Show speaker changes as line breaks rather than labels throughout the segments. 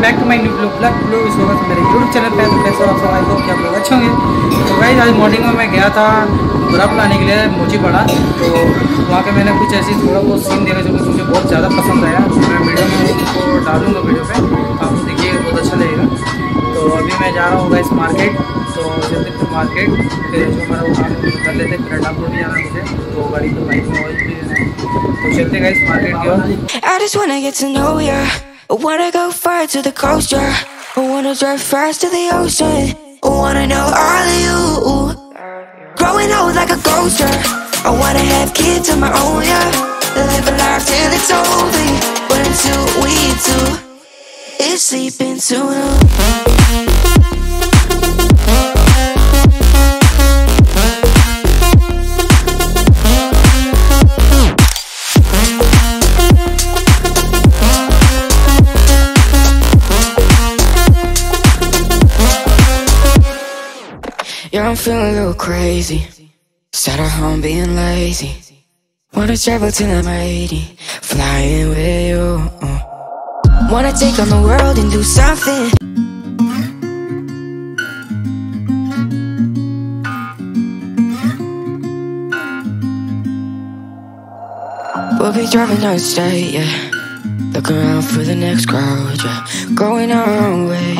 Welcome back to my new blog blog blog इस वक्त मेरे यूट्यूब चैनल पे तो कैसे आप सब आई होप कि आप लोग अच्छे होंगे। तो गाइस आज मॉर्निंग में मैं गया था बर्फ़ लाने के लिए मोची पड़ा तो वहाँ पे मैंने कुछ ऐसी थोड़ा बहुत सीन देखा जो मुझे बहुत ज़्यादा पसंद आया। मैं वीडियो में उसको डालूँगा वीडियो पे। आपको देखिए, बहुत अच्छा लगेगा। तो अभी मैं जा रहा हूँ गाइस मार्केट तो जल्दी फिर मार्केट फिर जो मेरा वो काम कर लेते, फिर अड्डा भी जाना मुझे। तो गाड़ी तो बाइक में ऑयल भी लेना है। तो चलते गाइस मार्केट की ओर।
I wanna go far to the coast, yeah. I wanna drive fast to the ocean. I wanna know all of you. Growing old like a ghost, yeah. I wanna have kids of my own, yeah. Live a life till it's over. But until we do, it's sleeping soon. Yeah, I'm feeling a little crazy. Sat at home being lazy. Wanna travel till I'm 80, flying with you. uh. Wanna take on the world and do something. We'll be driving the state, yeah. Looking around for the next crowd, yeah. Going our own way.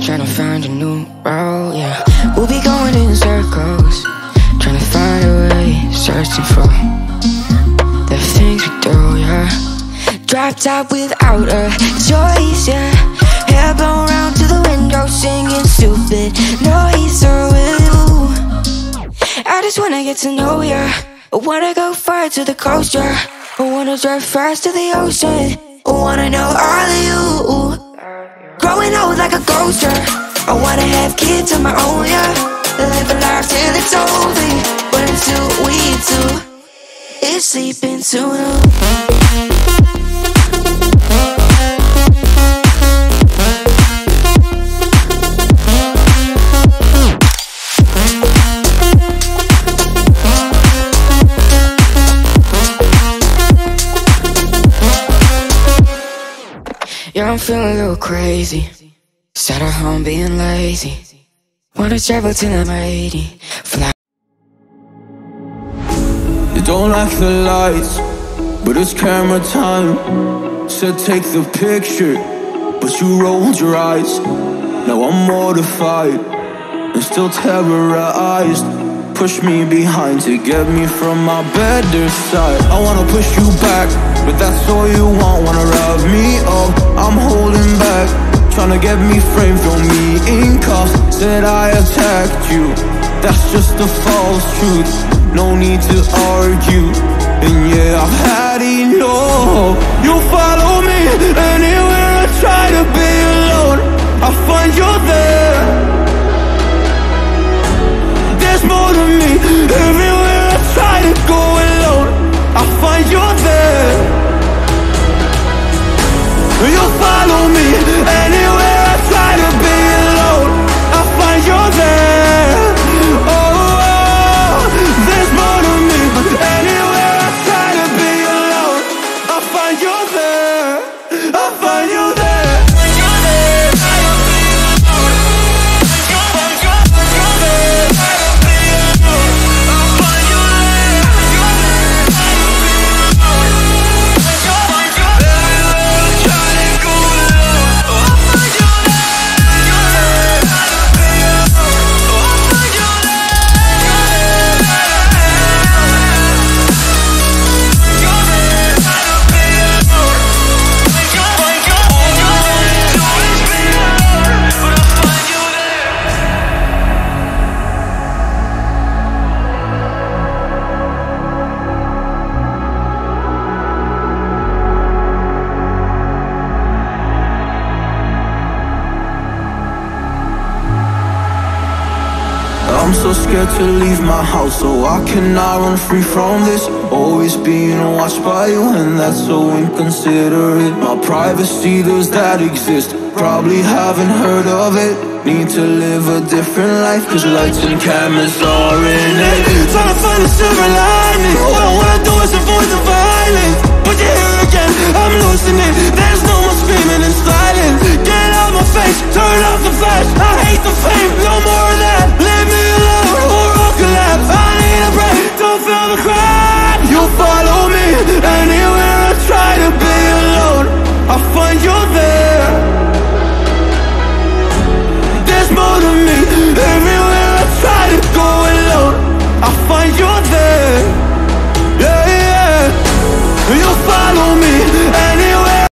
Trying to find a new route, yeah. We'll be going in circles. Trying to find a way. Searching for the things we do, yeah. Drop top without a choice, yeah. Hair blown round to the window, singing stupid noise oh, you. I just wanna get to know ya. I wanna go far to the coast, yeah. I wanna drive fast to the ocean. I wanna know all of you. Growing old like a ghost, yeah. I wanna have kids of my own, yeah. Live a life till it's over. But until we do, it's sleeping soon. Yeah, I'm feeling a little crazy. Sat at home being lazy. Wanna travel till I'm 80. Fly.
You don't like the lights, but it's camera time. Said take the picture, but you rolled your eyes. Now I'm mortified and still terrorized. Push me behind to get me from my better side. I wanna push you back, but that's all you want. Wanna rub me up, I'm holding back. Tryna get me framed, throw me in cuffs. Said I attacked you. That's just a false truth. No need to argue. And yeah, I've had enough. You follow me anywhere scared to leave my house, so I cannot run free from this. Always being watched by you, and that's so inconsiderate. My privacy, does that exist? Probably haven't heard of it. Need to live a different life, cause lights and cameras are in it. Trying to find a silver lining. All I wanna do is avoid the violence. But you're here again, I'm losing it. There's no more screaming and silence. Get out my face. Turn off the flash, I hate the fame, no